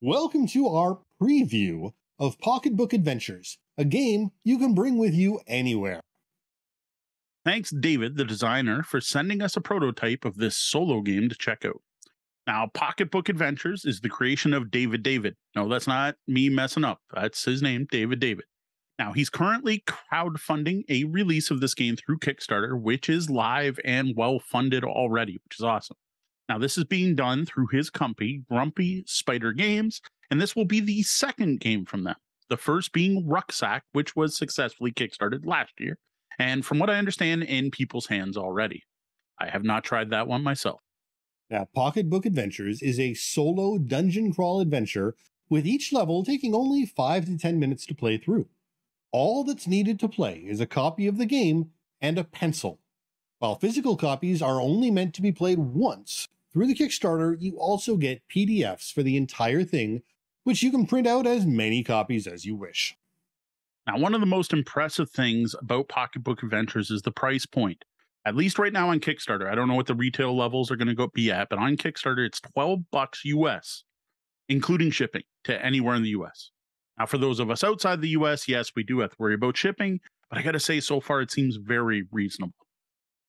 Welcome to our preview of Pocketbook Adventures, a game you can bring with you anywhere. Thanks, David, the designer, for sending us a prototype of this solo game to check out. Now, Pocketbook Adventures is the creation of David David. No, that's not me messing up. That's his name, David David. Now, he's currently crowdfunding a release of this game through Kickstarter, which is live and well funded already, which is awesome. Now, this is being done through his company, Grumpy Spider Games, and this will be the second game from them. The first being Rucksack, which was successfully kickstarted last year, and from what I understand, in people's hands already. I have not tried that one myself. Now, Pocketbook Adventures is a solo dungeon crawl adventure with each level taking only 5 to 10 minutes to play through. All that's needed to play is a copy of the game and a pencil. While physical copies are only meant to be played once, through the Kickstarter, you also get PDFs for the entire thing, which you can print out as many copies as you wish. Now, one of the most impressive things about Pocketbook Adventures is the price point. At least right now on Kickstarter. I don't know what the retail levels are going to go be at, but on Kickstarter, it's 12 bucks US, including shipping to anywhere in the US. Now, for those of us outside the US, yes, we do have to worry about shipping, but I got to say, so far, it seems very reasonable.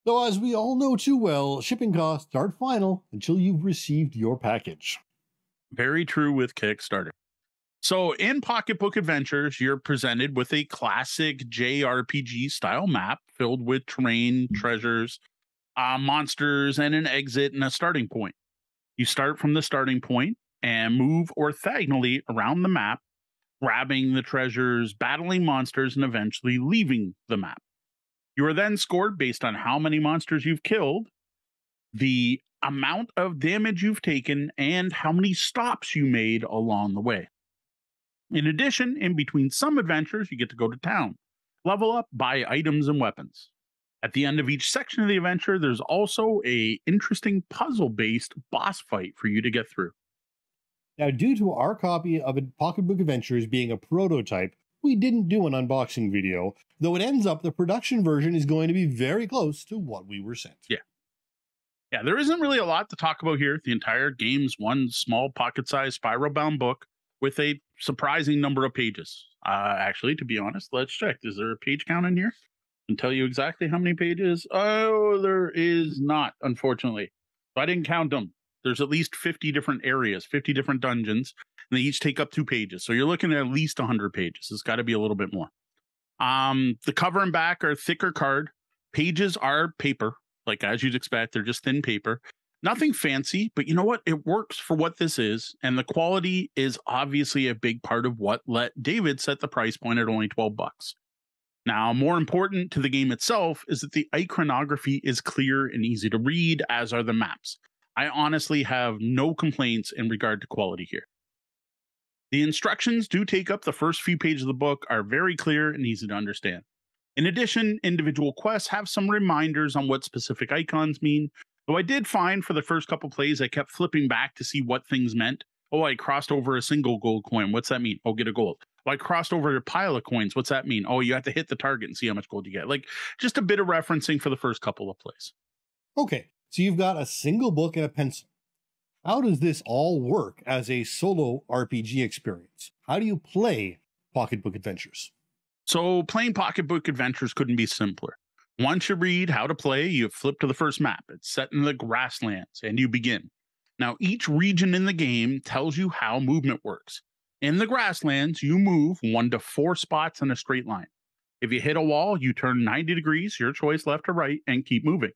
Though, as we all know too well, shipping costs aren't final until you've received your package. Very true with Kickstarter. So, in Pocketbook Adventures, you're presented with a classic JRPG style map filled with terrain, treasures, uh, monsters, and an exit and a starting point. You start from the starting point and move orthogonally around the map, grabbing the treasures, battling monsters, and eventually leaving the map. You are then scored based on how many monsters you've killed, the amount of damage you've taken, and how many stops you made along the way. In addition, in between some adventures, you get to go to town, level up, buy items and weapons. At the end of each section of the adventure, there's also a interesting puzzle-based boss fight for you to get through. Now, due to our copy of Pocketbook Adventures being a prototype, we didn't do an unboxing video, though it ends up the production version is going to be very close to what we were sent. Yeah. Yeah, there isn't really a lot to talk about here. The entire game's one small pocket sized spiral bound book with a surprising number of pages. Uh, actually, to be honest, let's check. Is there a page count in here? And tell you exactly how many pages? Oh, there is not, unfortunately. So I didn't count them. There's at least 50 different areas, 50 different dungeons, and they each take up two pages. So you're looking at at least 100 pages. It's got to be a little bit more. Um, the cover and back are thicker card. Pages are paper, like as you'd expect. They're just thin paper. Nothing fancy, but you know what? It works for what this is. And the quality is obviously a big part of what let David set the price point at only 12 bucks. Now, more important to the game itself is that the iconography is clear and easy to read, as are the maps. I honestly have no complaints in regard to quality here. The instructions do take up the first few pages of the book, are very clear and easy to understand. In addition, individual quests have some reminders on what specific icons mean. Though I did find for the first couple plays, I kept flipping back to see what things meant. Oh, I crossed over a single gold coin. What's that mean? Oh, get a gold. Oh, I crossed over a pile of coins. What's that mean? Oh, you have to hit the target and see how much gold you get. Like just a bit of referencing for the first couple of plays. Okay, so you've got a single book and a pencil. How does this all work as a solo RPG experience? How do you play Pocketbook Adventures? So, playing Pocketbook Adventures couldn't be simpler. Once you read how to play, you flip to the first map. It's set in the grasslands, and you begin. Now, each region in the game tells you how movement works. In the grasslands, you move one to four spots in a straight line. If you hit a wall, you turn 90 degrees, your choice left or right, and keep moving.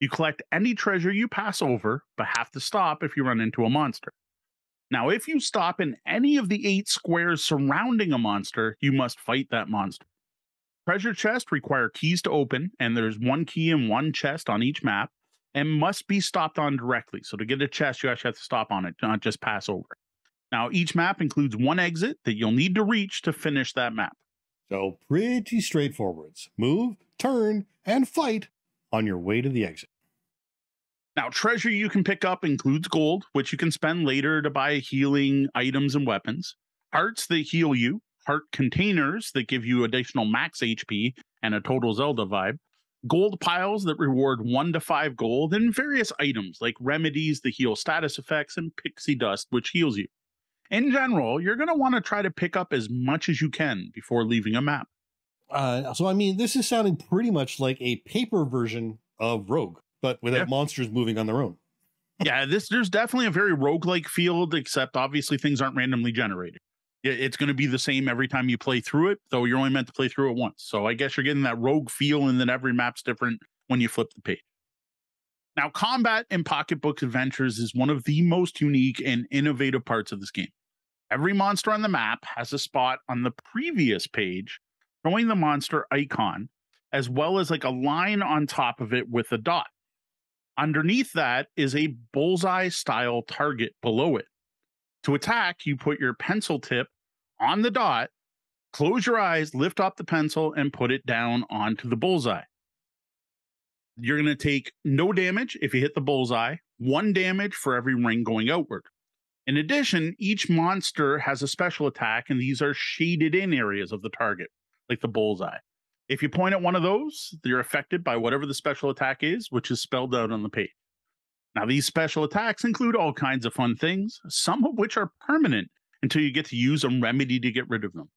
You collect any treasure you pass over, but have to stop if you run into a monster. Now, if you stop in any of the eight squares surrounding a monster, you must fight that monster. Treasure chests require keys to open, and there's one key in one chest on each map, and must be stopped on directly. So to get a chest, you actually have to stop on it, not just pass over. Now, each map includes one exit that you'll need to reach to finish that map. So pretty straightforward. Move, turn, and fight on your way to the exit. Now, treasure you can pick up includes gold, which you can spend later to buy healing items and weapons, hearts that heal you, heart containers that give you additional max HP and a total Zelda vibe, gold piles that reward one to five gold, and various items like remedies that heal status effects and pixie dust, which heals you. in general, you're going to want to try to pick up as much as you can before leaving a map. Uh, so, I mean, this is sounding pretty much like a paper version of Rogue, but without Yeah. monsters moving on their own. yeah, this there's definitely a very roguelike field, except obviously things aren't randomly generated. It- It's going to be the same every time you play through it, though you're only meant to play through it once. So I guess you're getting that rogue feel, and then every map's different when you flip the page. Now, combat in Pocketbook Adventures is one of the most unique and innovative parts of this game. Every monster on the map has a spot on the previous page showing the monster icon, as well as like a line on top of it with a dot. Underneath that is a bullseye style target below it. To attack, you put your pencil tip on the dot, close your eyes, lift up the pencil, and put it down onto the bullseye. You're going to take no damage if you hit the bullseye, one damage for every ring going outward. In addition, each monster has a special attack, and these are shaded in areas of the target, like the bullseye. If you point at one of those, you're affected by whatever the special attack is, which is spelled out on the page. Now, these special attacks include all kinds of fun things, some of which are permanent until you get to use a remedy to get rid of them.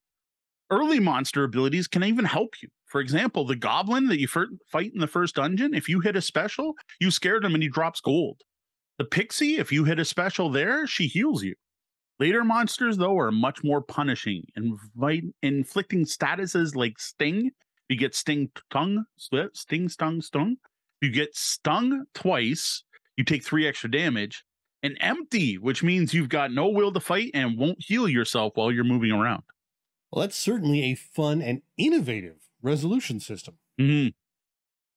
Early monster abilities can even help you. For example, the goblin that you fight in the first dungeon, if you hit a special, you scared him and he drops gold. The pixie, if you hit a special there, she heals you. Later monsters, though, are much more punishing, invite, inflicting statuses like sting. You get sting, tongue, sting, stung, stung. You get stung twice. You take three extra damage. And empty, which means you've got no will to fight and won't heal yourself while you're moving around. Well, that's certainly a fun and innovative resolution system. Mhm.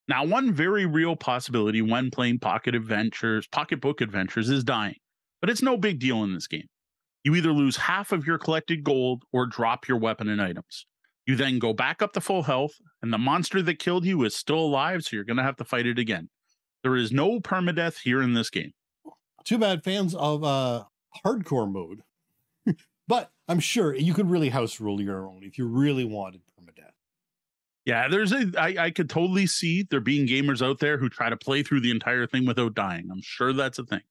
Now, one very real possibility when playing pocket adventures, pocketbook adventures, is dying, but it's no big deal in this game. You either lose half of your collected gold or drop your weapon and items. You then go back up to full health, and the monster that killed you is still alive, so you're going to have to fight it again. There is no permadeath here in this game. Too bad fans of uh hardcore mode. but I'm sure you could really house rule your own if you really wanted permadeath. Yeah, there's a. I, I could totally see there being gamers out there who try to play through the entire thing without dying. I'm sure that's a thing.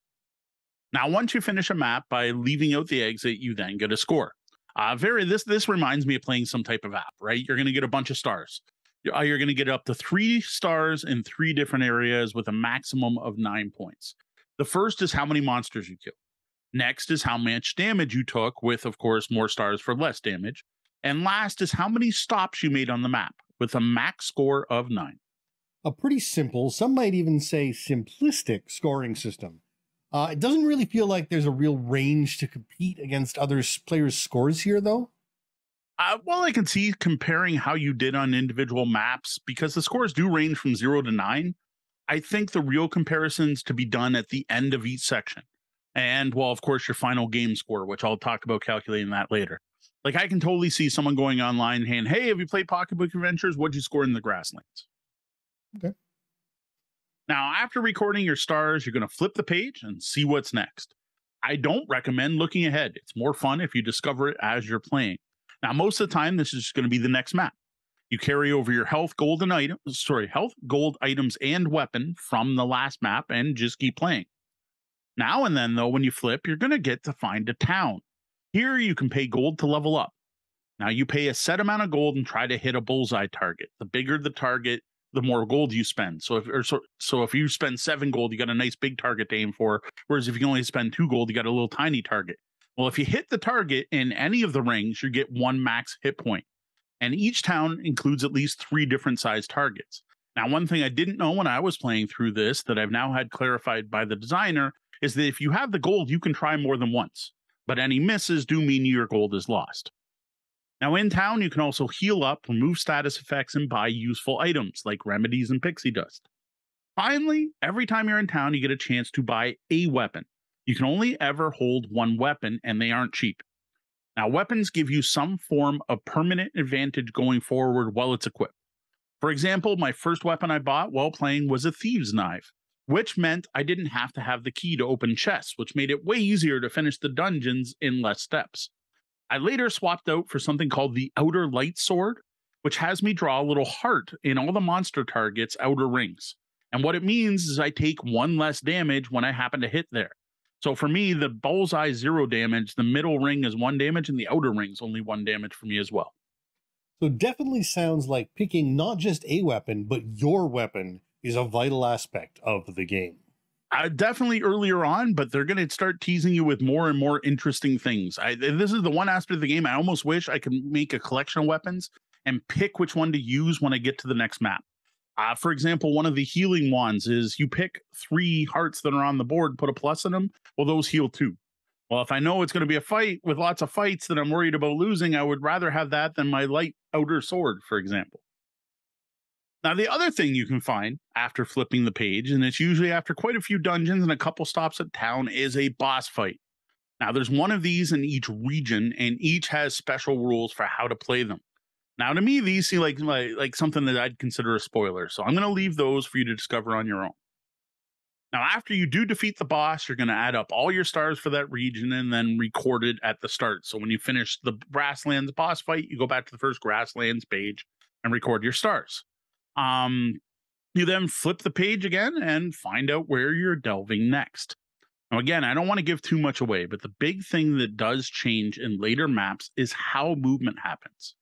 Now, once you finish a map by leaving out the exit, you then get a score. Uh, very this this reminds me of playing some type of app, right? You're going to get a bunch of stars. You're, uh, you're going to get up to three stars in three different areas with a maximum of nine points. The first is how many monsters you kill. Next is how much damage you took, with of course more stars for less damage. And last is how many stops you made on the map with a max score of nine. A pretty simple, some might even say simplistic scoring system. Uh, it doesn't really feel like there's a real range to compete against other players' scores here, though. Uh, well, I can see comparing how you did on individual maps because the scores do range from zero to nine. I think the real comparisons to be done at the end of each section. And well, of course, your final game score, which I'll talk about calculating that later. Like I can totally see someone going online and, hey, have you played Pocketbook Adventures? What'd you score in the grasslands? Okay. Now, after recording your stars, you're going to flip the page and see what's next. I don't recommend looking ahead. It's more fun if you discover it as you're playing. Now, most of the time, this is going to be the next map. You carry over your health, golden and item, sorry, health, gold, items, and weapon from the last map and just keep playing. Now and then, though, when you flip, you're going to get to find a town. Here, you can pay gold to level up. Now, you pay a set amount of gold and try to hit a bullseye target. The bigger the target, the more gold you spend. So if or so, so if you spend seven gold, you got a nice big target to aim for. Whereas if you only spend two gold, you got a little tiny target. Well, if you hit the target in any of the rings, you get one max hit point. And each town includes at least three different sized targets. Now, one thing I didn't know when I was playing through this that I've now had clarified by the designer is that if you have the gold, you can try more than once. But any misses do mean your gold is lost. Now, in town, you can also heal up, remove status effects, and buy useful items like remedies and pixie dust. Finally, every time you're in town, you get a chance to buy a weapon. You can only ever hold one weapon, and they aren't cheap. Now, weapons give you some form of permanent advantage going forward while it's equipped. For example, my first weapon I bought while playing was a thieves' knife, which meant I didn't have to have the key to open chests, which made it way easier to finish the dungeons in less steps. I later swapped out for something called the Outer Light Sword, which has me draw a little heart in all the monster targets' outer rings. And what it means is I take one less damage when I happen to hit there. So for me, the bullseye zero damage, the middle ring is one damage, and the outer ring's only one damage for me as well. So definitely sounds like picking not just a weapon, but your weapon is a vital aspect of the game. Uh, definitely earlier on, but they're going to start teasing you with more and more interesting things. I, this is the one aspect of the game I almost wish I could make a collection of weapons and pick which one to use when I get to the next map. Uh, for example, one of the healing wands is you pick three hearts that are on the board, put a plus in them. Well, those heal too. Well, if I know it's going to be a fight with lots of fights that I'm worried about losing, I would rather have that than my light outer sword, for example. Now, the other thing you can find after flipping the page, and it's usually after quite a few dungeons and a couple stops at town, is a boss fight. Now, there's one of these in each region, and each has special rules for how to play them. Now, to me, these seem like, like, like something that I'd consider a spoiler. So I'm going to leave those for you to discover on your own. Now, after you do defeat the boss, you're going to add up all your stars for that region and then record it at the start. So when you finish the Grasslands boss fight, you go back to the first Grasslands page and record your stars. Um, you then flip the page again and find out where you're delving next. Now, again, I don't want to give too much away, but the big thing that does change in later maps is how movement happens.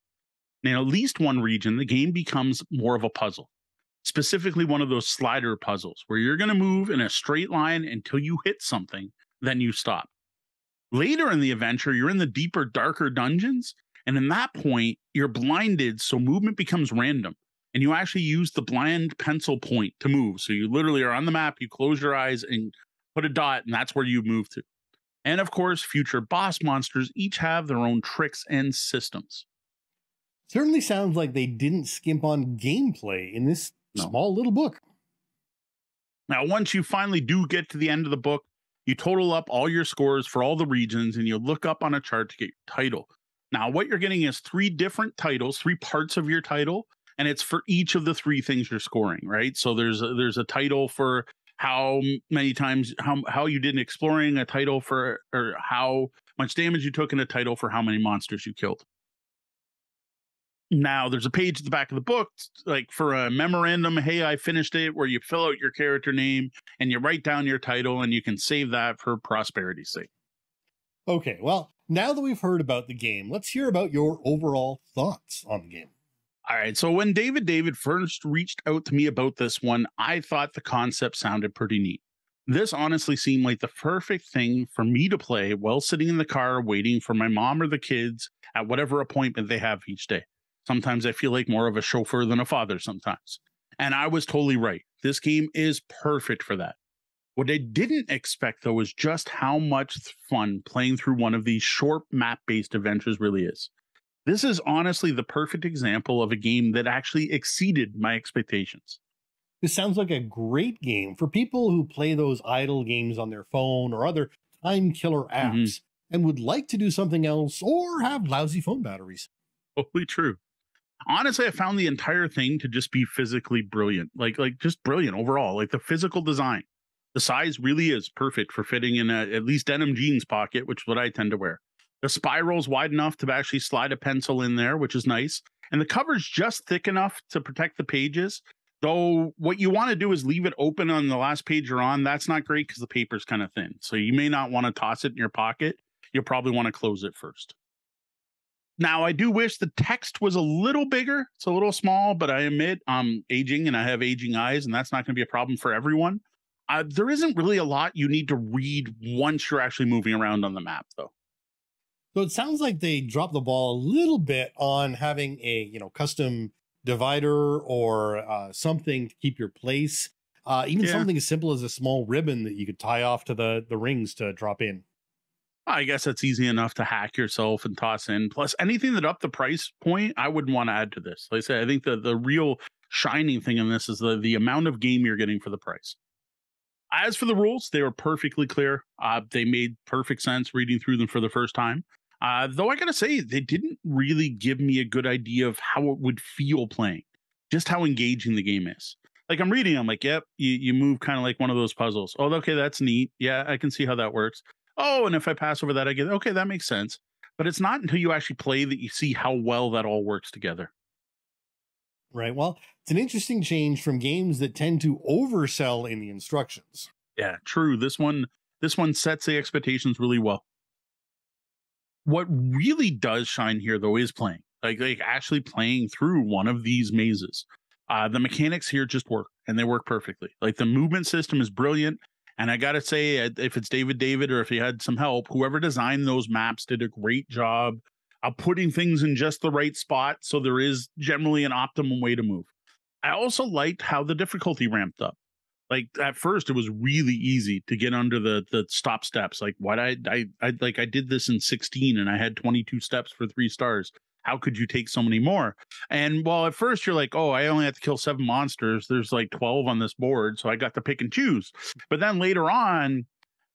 Now, at least one region, the game becomes more of a puzzle, specifically one of those slider puzzles where you're going to move in a straight line until you hit something, then you stop. Later in the adventure, you're in the deeper, darker dungeons. And in that point, you're blinded, so movement becomes random and you actually use the blind pencil point to move. So you literally are on the map, you close your eyes and put a dot, and that's where you move to. And of course, future boss monsters each have their own tricks and systems. Certainly sounds like they didn't skimp on gameplay in this no. small little book. Now, once you finally do get to the end of the book, you total up all your scores for all the regions and you look up on a chart to get your title. Now, what you're getting is three different titles, three parts of your title and it's for each of the three things you're scoring, right? So there's a, there's a title for how many times how how you did in exploring, a title for or how much damage you took, and a title for how many monsters you killed. Now there's a page at the back of the book, like for a memorandum. Hey, I finished it, where you fill out your character name and you write down your title, and you can save that for prosperity's sake. Okay, well, now that we've heard about the game, let's hear about your overall thoughts on the game. All right. So when David David first reached out to me about this one, I thought the concept sounded pretty neat. This honestly seemed like the perfect thing for me to play while sitting in the car waiting for my mom or the kids at whatever appointment they have each day. Sometimes I feel like more of a chauffeur than a father sometimes. And I was totally right. This game is perfect for that. What I didn't expect though is just how much fun playing through one of these short map based adventures really is. This is honestly the perfect example of a game that actually exceeded my expectations. This sounds like a great game for people who play those idle games on their phone or other time killer mm-hmm. apps mm-hmm. and would like to do something else or have lousy phone batteries. Totally true. Honestly, I found the entire thing to just be physically brilliant. Like like just brilliant overall. Like the physical design. The size really is perfect for fitting in a, at least denim jeans pocket, which is what I tend to wear. The spiral's wide enough to actually slide a pencil in there, which is nice. And the cover's just thick enough to protect the pages. Though what you want to do is leave it open on the last page you're on. That's not great because the paper's kind of thin. So you may not want to toss it in your pocket. You'll probably want to close it first. Now, I do wish the text was a little bigger. It's a little small, but I admit I'm aging and I have aging eyes, and that's not going to be a problem for everyone. Uh, there isn't really a lot you need to read once you're actually moving around on the map, though. So it sounds like they dropped the ball a little bit on having a you know custom divider or uh, something to keep your place. Uh, even yeah. something as simple as a small ribbon that you could tie off to the the rings to drop in. I guess that's easy enough to hack yourself and toss in. Plus, anything that up the price point, I wouldn't want to add to this. Like I say, I think the the real shining thing in this is the the amount of game you're getting for the price. As for the rules, they were perfectly clear. Uh, they made perfect sense reading through them for the first time. Uh, though I gotta say, they didn't really give me a good idea of how it would feel playing, just how engaging the game is. Like I'm reading, I'm like, yep, you, you move kind of like one of those puzzles. Oh, okay, that's neat. Yeah, I can see how that works. Oh, and if I pass over that, I get okay, that makes sense. But it's not until you actually play that you see how well that all works together. Right. Well, it's an interesting change from games that tend to oversell in the instructions. Yeah, true. This one This one sets the expectations really well. What really does shine here, though, is playing. Like, like actually playing through one of these mazes. Uh, the mechanics here just work, and they work perfectly. Like the movement system is brilliant. And I got to say, if it's David David or if he had some help, whoever designed those maps did a great job of putting things in just the right spot. So there is generally an optimum way to move. I also liked how the difficulty ramped up. Like at first, it was really easy to get under the the stop steps. Like what I I, I like I did this in 16 and I had 22 steps for three stars how could you take so many more? And while at first you're like, oh, I only have to kill seven monsters, there's like 12 on this board. So I got to pick and choose. But then later on,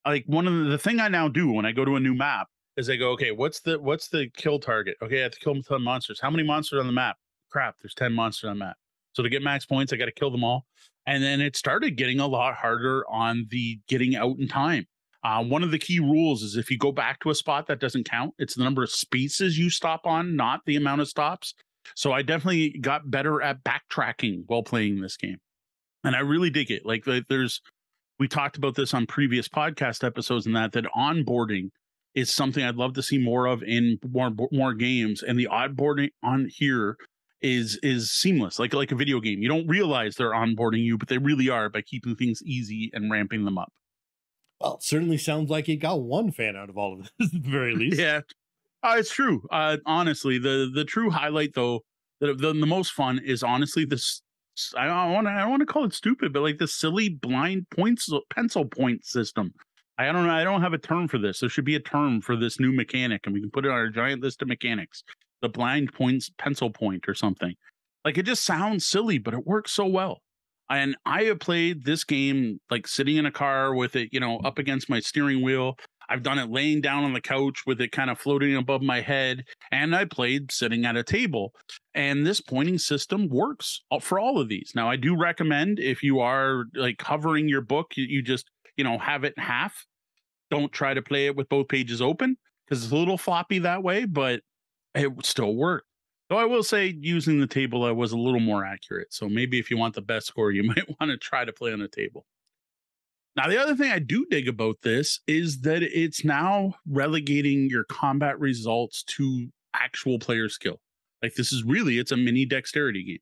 like one of the, the thing I now do when I go to a new map is I go, okay, what's the what's the kill target? Okay, I have to kill 10 monsters. How many monsters on the map? Crap, there's 10 monsters on the map. So to get max points, I got to kill them all. And then it started getting a lot harder on the getting out in time. Uh, one of the key rules is if you go back to a spot that doesn't count, it's the number of spaces you stop on, not the amount of stops. So I definitely got better at backtracking while playing this game. And I really dig it. Like, there's, we talked about this on previous podcast episodes and that, that onboarding is something I'd love to see more of in more, more games. And the onboarding on here is is seamless like like a video game you don't realize they're onboarding you but they really are by keeping things easy and ramping them up well, it certainly sounds like it got one fan out of all of this at the very least. yeah, uh, it's true. Uh, honestly, the the true highlight though, the, the, the most fun is honestly this. I don't want to I don't want to call it stupid, but like the silly blind points pencil point system. I don't know. I don't have a term for this. There should be a term for this new mechanic, and we can put it on our giant list of mechanics. The blind points pencil point or something. Like it just sounds silly, but it works so well and I have played this game like sitting in a car with it, you know, up against my steering wheel. I've done it laying down on the couch with it kind of floating above my head, and I played sitting at a table. And this pointing system works for all of these. Now, I do recommend if you are like covering your book, you, you just, you know, have it in half. Don't try to play it with both pages open because it's a little floppy that way, but it still works. Though I will say, using the table uh, was a little more accurate. So maybe if you want the best score, you might want to try to play on a table. Now, the other thing I do dig about this is that it's now relegating your combat results to actual player skill. Like this is really it's a mini dexterity game.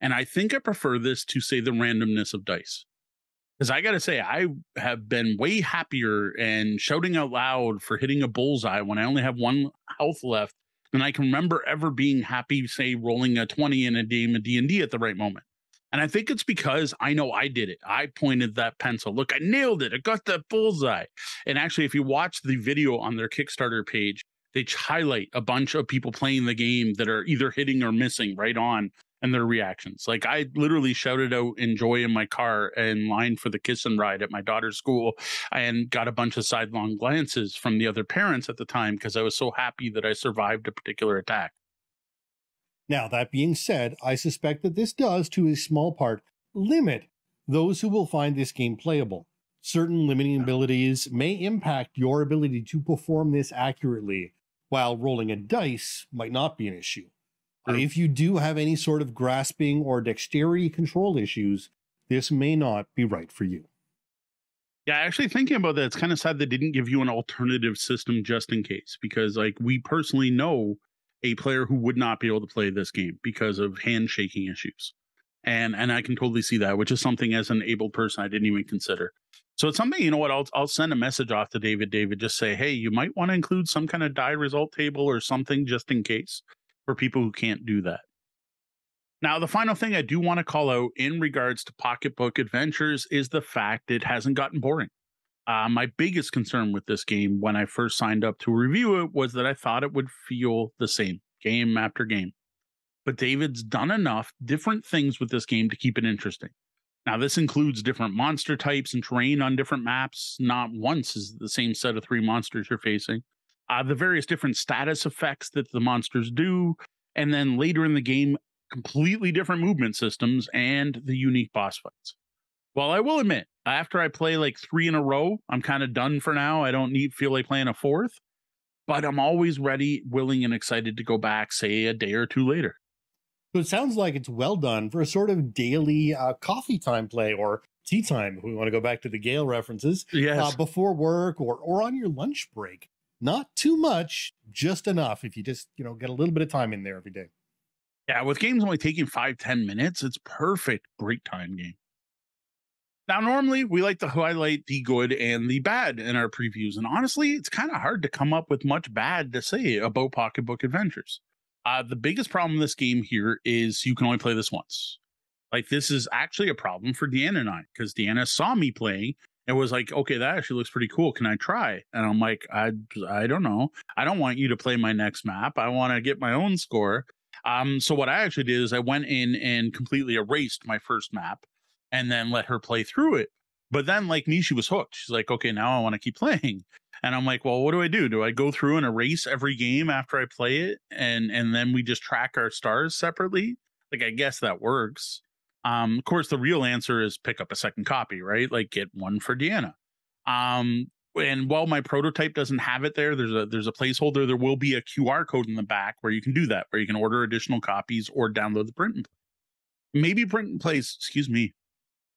And I think I prefer this to say the randomness of dice. Because I gotta say, I have been way happier and shouting out loud for hitting a bullseye when I only have one health left and I can remember ever being happy, say, rolling a 20 in a game of D&D at the right moment. And I think it's because I know I did it. I pointed that pencil. Look, I nailed it. I got that bullseye. And actually, if you watch the video on their Kickstarter page, they highlight a bunch of people playing the game that are either hitting or missing right on and their reactions. Like I literally shouted out enjoy in my car in line for the kiss and ride at my daughter's school and got a bunch of sidelong glances from the other parents at the time because I was so happy that I survived a particular attack. Now, that being said, I suspect that this does, to a small part, limit those who will find this game playable. Certain limiting abilities may impact your ability to perform this accurately, while rolling a dice might not be an issue. If you do have any sort of grasping or dexterity control issues, this may not be right for you. Yeah, actually thinking about that, it's kind of sad they didn't give you an alternative system just in case, because like we personally know a player who would not be able to play this game because of handshaking issues. And and I can totally see that, which is something as an able person I didn't even consider. So it's something, you know what, I'll I'll send a message off to David. David, just say, hey, you might want to include some kind of die result table or something just in case for people who can't do that. Now, the final thing I do want to call out in regards to Pocketbook Adventures is the fact it hasn't gotten boring. Uh, my biggest concern with this game when I first signed up to review it was that I thought it would feel the same game after game. But David's done enough different things with this game to keep it interesting. Now, this includes different monster types and terrain on different maps. Not once is the same set of three monsters you're facing uh, the various different status effects that the monsters do, and then later in the game, completely different movement systems and the unique boss fights. Well, I will admit, after I play like three in a row, I'm kind of done for now. I don't need feel like playing a fourth, but I'm always ready, willing, and excited to go back, say a day or two later. So it sounds like it's well done for a sort of daily uh, coffee time play or tea time, if we want to go back to the Gale references, Yes. uh, before work or or on your lunch break. Not too much, just enough. If you just you know get a little bit of time in there every day. Yeah, with games only taking five, 10 minutes, it's perfect break time game. Now, normally we like to highlight the good and the bad in our previews. And honestly, it's kind of hard to come up with much bad to say about Pocketbook Adventures. Uh, the biggest problem in this game here is you can only play this once. Like, this is actually a problem for Deanna and I because Deanna saw me playing and was like, okay, that actually looks pretty cool. Can I try? And I'm like, I, I don't know. I don't want you to play my next map. I want to get my own score. Um, so what I actually did is I went in and completely erased my first map and then let her play through it. But then, like me, she was hooked. She's like, okay, now I want to keep playing. And I'm like, well, what do I do? Do I go through and erase every game after I play it, and and then we just track our stars separately? Like, I guess that works. Um, of course, the real answer is pick up a second copy, right? Like, get one for Deanna. Um, and while my prototype doesn't have it there, there's a there's a placeholder. There will be a QR code in the back where you can do that, where you can order additional copies or download the print and play. Maybe print and plays, excuse me,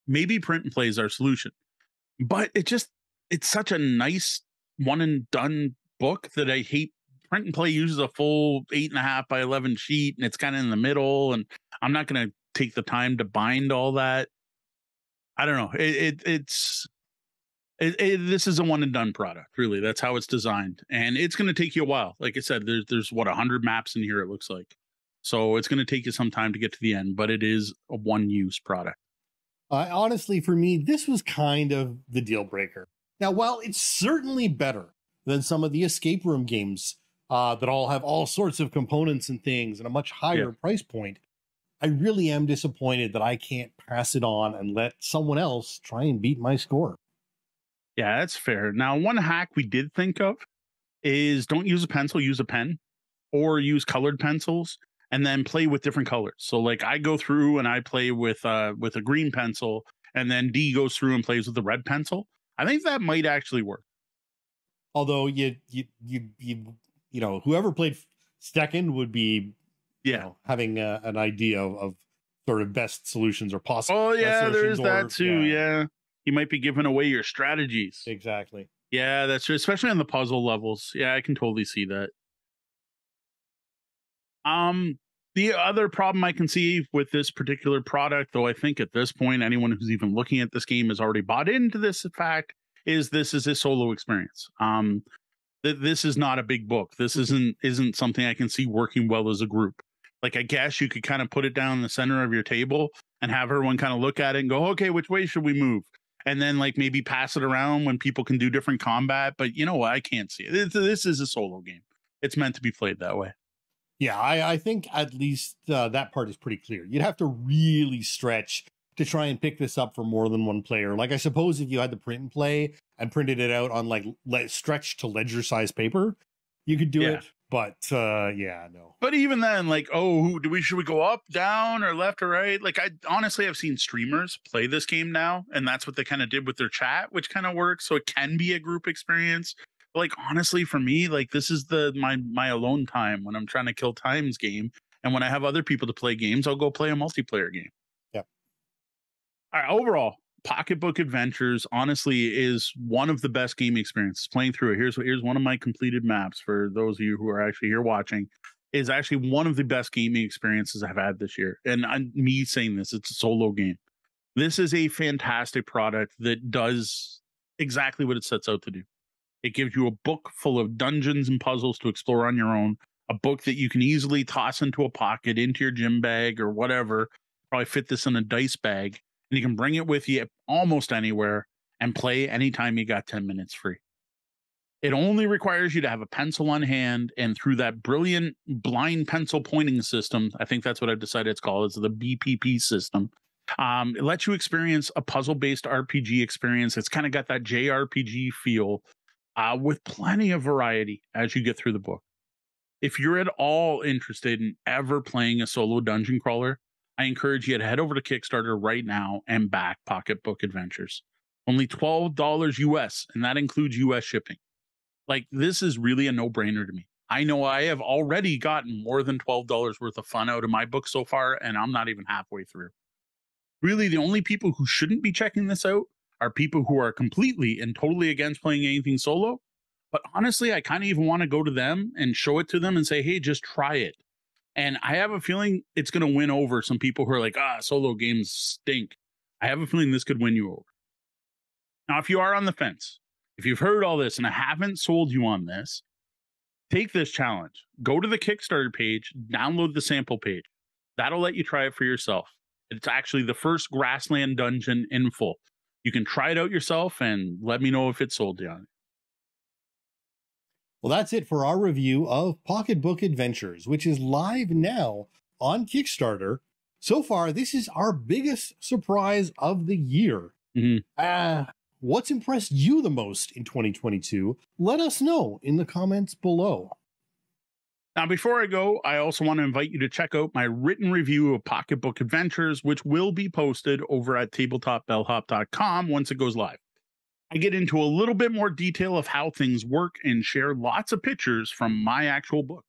maybe print and play is our solution. But it just it's such a nice one and done book that I hate. Print and play uses a full eight and a half by eleven sheet, and it's kind of in the middle. And I'm not going to take the time to bind all that. I don't know. It, it it's it, it, this is a one and done product. Really, that's how it's designed, and it's going to take you a while. Like I said, there's there's what hundred maps in here. It looks like, so it's going to take you some time to get to the end. But it is a one use product. Uh, honestly, for me, this was kind of the deal breaker. Now, while it's certainly better than some of the escape room games uh, that all have all sorts of components and things and a much higher Yeah. price point, I really am disappointed that I can't pass it on and let someone else try and beat my score. Yeah, that's fair. Now, one hack we did think of is don't use a pencil, use a pen or use colored pencils and then play with different colors. So like I go through and I play with uh with a green pencil and then D goes through and plays with the red pencil. I think that might actually work. Although you you you you you know whoever played second would be you Yeah. know, having a, an idea of, of sort of best solutions or possible. Oh yeah, there is that too. yeah. Yeah. You might be giving away your strategies. exactly. Yeah, that's true, especially on the puzzle levels. Yeah, I can totally see that. Um, the other problem I can see with this particular product, though I think at this point anyone who's even looking at this game has already bought into this fact, is this is a solo experience. Um, th- this is not a big book. This isn't isn't something I can see working well as a group. Like I guess you could kind of put it down in the center of your table and have everyone kind of look at it and go, okay, which way should we move? and then like maybe pass it around when people can do different combat. But you know what? I can't see it. This, this is a solo game. It's meant to be played that way. Yeah, I, I think at least uh, that part is pretty clear. You'd have to really stretch to try and pick this up for more than one player. Like I suppose if you had the print and play and printed it out on like le- stretch to ledger size paper, you could do Yeah. it. But uh, yeah, no. But even then, like, oh, who do we should we go up, down, or left or right? Like, I honestly have seen streamers play this game now, and that's what they kind of did with their chat, which kind of works. So it can be a group experience. But like honestly, for me, like this is the my my alone time when I'm trying to kill times game, and when I have other people to play games, I'll go play a multiplayer game. Yep. All right. Overall, Pocketbook Adventures honestly is one of the best game experiences. Playing through it, here's what here's one of my completed maps for those of you who are actually here watching. Is actually one of the best gaming experiences I've had this year. And I'm, me saying this, it's a solo game. This is a fantastic product that does exactly what it sets out to do. It gives you a book full of dungeons and puzzles to explore on your own, a book that you can easily toss into a pocket, into your gym bag or whatever. Probably fit this in a dice bag, and you can bring it with you almost anywhere and play anytime you got 10 minutes free. It only requires you to have a pencil on hand, and through that brilliant blind pencil pointing system, I think that's what I've decided it's called. It's the BPP system. Um, it lets you experience a puzzle based RPG experience. It's kind of got that JRPG feel uh, with plenty of variety as you get through the book. If you're at all interested in ever playing a solo dungeon crawler, I encourage you to head over to Kickstarter right now and back Pocketbook Adventures. Only $12 US, and that includes US shipping. Like, this is really a no brainer to me. I know I have already gotten more than $12 worth of fun out of my book so far, and I'm not even halfway through. Really, the only people who shouldn't be checking this out are people who are completely and totally against playing anything solo. But honestly, I kind of even want to go to them and show it to them and say, hey, just try it. And I have a feeling it's going to win over some people who are like, ah, solo games stink. I have a feeling this could win you over. Now, if you are on the fence, if you've heard all this and I haven't sold you on this, take this challenge. Go to the Kickstarter page, download the sample page. That'll let you try it for yourself. It's actually the first grassland dungeon in full. You can try it out yourself and let me know if it's sold you on it. Well, that's it for our review of Pocketbook Adventures, which is live now on Kickstarter. So far, this is our biggest surprise of the year. Mhm. Uh, what's impressed you the most in 2022? Let us know in the comments below. Now, before I go, I also want to invite you to check out my written review of Pocketbook Adventures, which will be posted over at tabletopbellhop.com once it goes live. I get into a little bit more detail of how things work and share lots of pictures from my actual book.